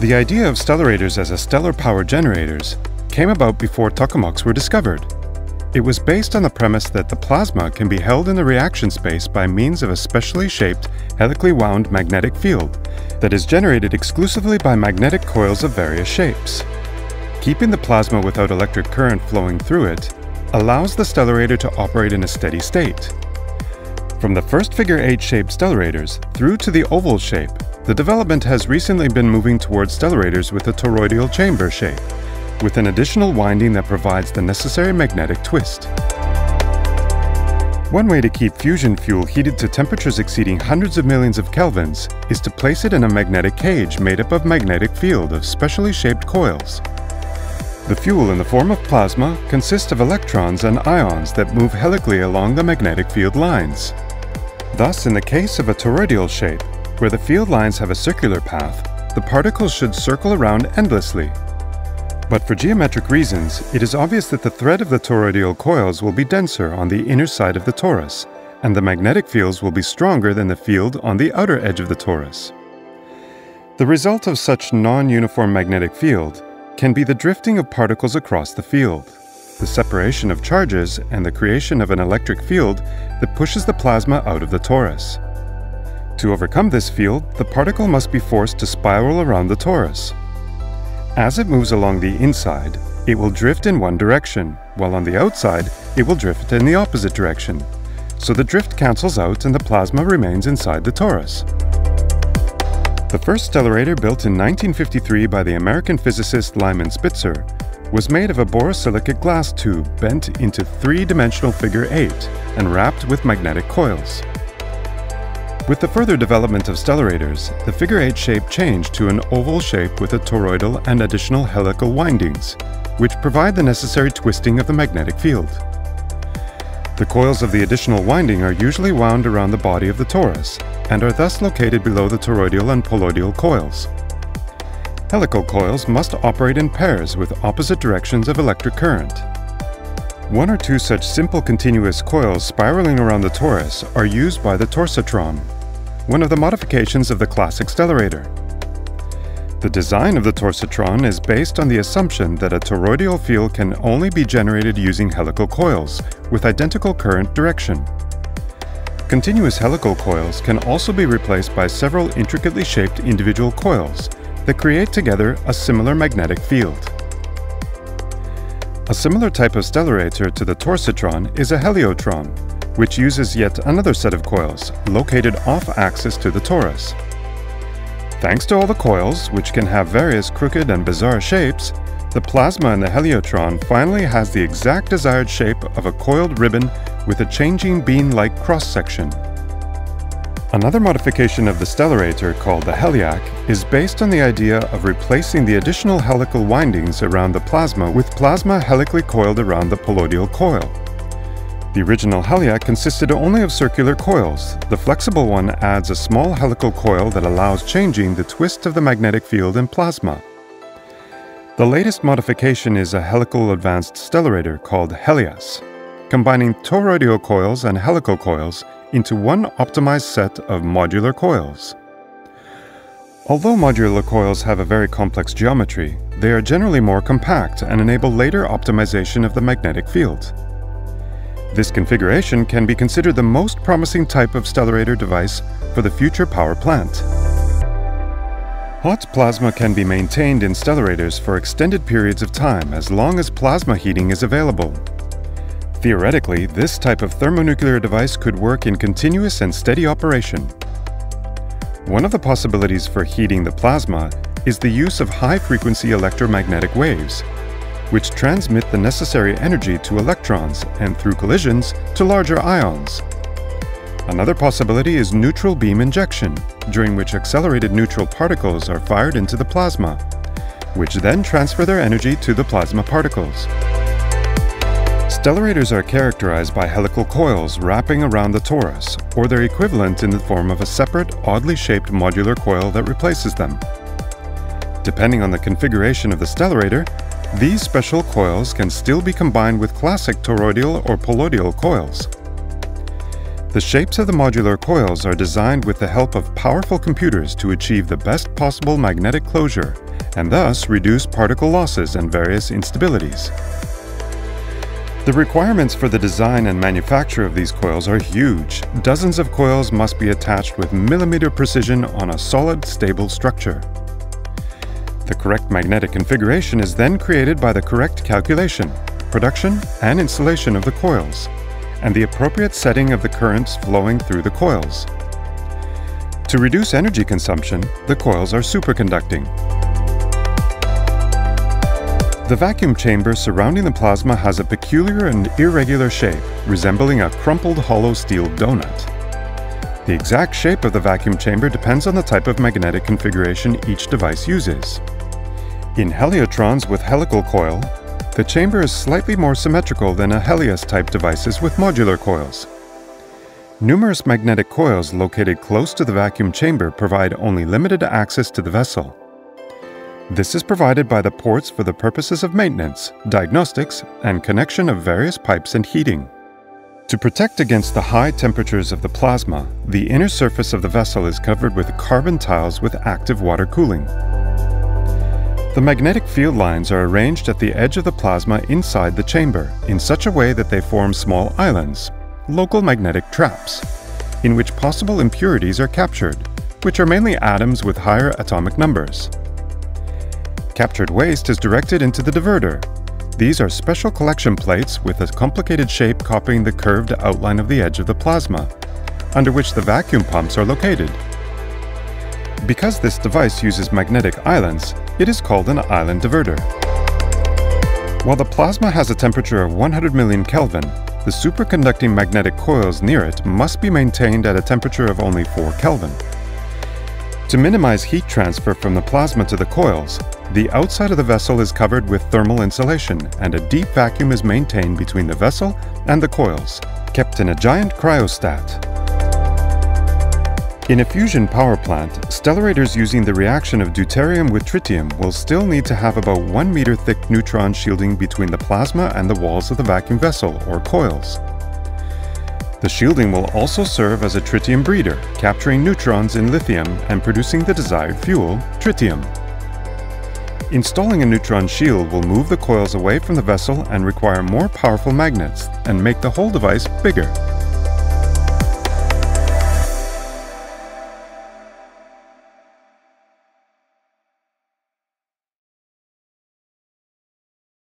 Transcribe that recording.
The idea of stellarators as a stellar power generators came about before tokamaks were discovered. It was based on the premise that the plasma can be held in the reaction space by means of a specially shaped, helically wound magnetic field that is generated exclusively by magnetic coils of various shapes. Keeping the plasma without electric current flowing through it allows the stellarator to operate in a steady state. From the first figure 8 shaped stellarators through to the oval shape, the development has recently been moving towards stellarators with a toroidal chamber shape, with an additional winding that provides the necessary magnetic twist. One way to keep fusion fuel heated to temperatures exceeding hundreds of millions of kelvins is to place it in a magnetic cage made up of magnetic field of specially shaped coils. The fuel in the form of plasma consists of electrons and ions that move helically along the magnetic field lines. Thus, in the case of a toroidal shape, where the field lines have a circular path, the particles should circle around endlessly. But for geometric reasons, it is obvious that the thread of the toroidal coils will be denser on the inner side of the torus, and the magnetic fields will be stronger than the field on the outer edge of the torus. The result of such non-uniform magnetic field can be the drifting of particles across the field, the separation of charges, and the creation of an electric field that pushes the plasma out of the torus. To overcome this field, the particle must be forced to spiral around the torus. As it moves along the inside, it will drift in one direction, while on the outside, it will drift in the opposite direction. So the drift cancels out and the plasma remains inside the torus. The first stellarator built in 1953 by the American physicist Lyman Spitzer was made of a borosilicate glass tube bent into three-dimensional figure 8 and wrapped with magnetic coils. With the further development of stellarators, the figure 8 shape changed to an oval shape with a toroidal and additional helical windings, which provide the necessary twisting of the magnetic field. The coils of the additional winding are usually wound around the body of the torus, and are thus located below the toroidal and poloidal coils. Helical coils must operate in pairs with opposite directions of electric current. One or two such simple continuous coils spiraling around the torus are used by the torsatron, one of the modifications of the classic stellarator. The design of the torsatron is based on the assumption that a toroidal field can only be generated using helical coils with identical current direction. Continuous helical coils can also be replaced by several intricately shaped individual coils that create together a similar magnetic field. A similar type of stellarator to the torsatron is a heliotron, which uses yet another set of coils located off-axis to the torus. Thanks to all the coils, which can have various crooked and bizarre shapes, the plasma in the heliotron finally has the exact desired shape of a coiled ribbon with a changing bean-like cross-section. Another modification of the stellarator, called the heliac, is based on the idea of replacing the additional helical windings around the plasma with plasma helically coiled around the poloidal coil. The original heliac consisted only of circular coils. The flexible one adds a small helical coil that allows changing the twist of the magnetic field in plasma. The latest modification is a helical advanced stellarator called Helias combining toroidal coils and helical coils into one optimized set of modular coils. Although modular coils have a very complex geometry, they are generally more compact and enable later optimization of the magnetic field. This configuration can be considered the most promising type of stellarator device for the future power plant. Hot plasma can be maintained in stellarators for extended periods of time as long as plasma heating is available. Theoretically, this type of thermonuclear device could work in continuous and steady operation. One of the possibilities for heating the plasma is the use of high-frequency electromagnetic waves, which transmit the necessary energy to electrons and through collisions to larger ions. Another possibility is neutral beam injection, during which accelerated neutral particles are fired into the plasma, which then transfer their energy to the plasma particles. Stellarators are characterized by helical coils wrapping around the torus, or their equivalent in the form of a separate, oddly shaped modular coil that replaces them. Depending on the configuration of the stellarator, these special coils can still be combined with classic toroidal or poloidal coils. The shapes of the modular coils are designed with the help of powerful computers to achieve the best possible magnetic closure and thus reduce particle losses and various instabilities. The requirements for the design and manufacture of these coils are huge. Dozens of coils must be attached with millimeter precision on a solid, stable structure. The correct magnetic configuration is then created by the correct calculation, production, and installation of the coils, and the appropriate setting of the currents flowing through the coils. To reduce energy consumption, the coils are superconducting. The vacuum chamber surrounding the plasma has a peculiar and irregular shape, resembling a crumpled hollow steel donut. The exact shape of the vacuum chamber depends on the type of magnetic configuration each device uses. In heliotrons with helical coil, the chamber is slightly more symmetrical than a Helias-type devices with modular coils. Numerous magnetic coils located close to the vacuum chamber provide only limited access to the vessel. This is provided by the ports for the purposes of maintenance, diagnostics, and connection of various pipes and heating. To protect against the high temperatures of the plasma, the inner surface of the vessel is covered with carbon tiles with active water cooling. The magnetic field lines are arranged at the edge of the plasma inside the chamber in such a way that they form small islands, local magnetic traps, in which possible impurities are captured, which are mainly atoms with higher atomic numbers. Captured waste is directed into the diverter. These are special collection plates with a complicated shape copying the curved outline of the edge of the plasma, under which the vacuum pumps are located. Because this device uses magnetic islands, it is called an island diverter. While the plasma has a temperature of 100 million Kelvin, the superconducting magnetic coils near it must be maintained at a temperature of only 4 Kelvin. To minimize heat transfer from the plasma to the coils, the outside of the vessel is covered with thermal insulation and a deep vacuum is maintained between the vessel and the coils, kept in a giant cryostat. In a fusion power plant, stellarators using the reaction of deuterium with tritium will still need to have about 1 meter thick neutron shielding between the plasma and the walls of the vacuum vessel, or coils. The shielding will also serve as a tritium breeder, capturing neutrons in lithium and producing the desired fuel, tritium. Installing a neutron shield will move the coils away from the vessel and require more powerful magnets and make the whole device bigger.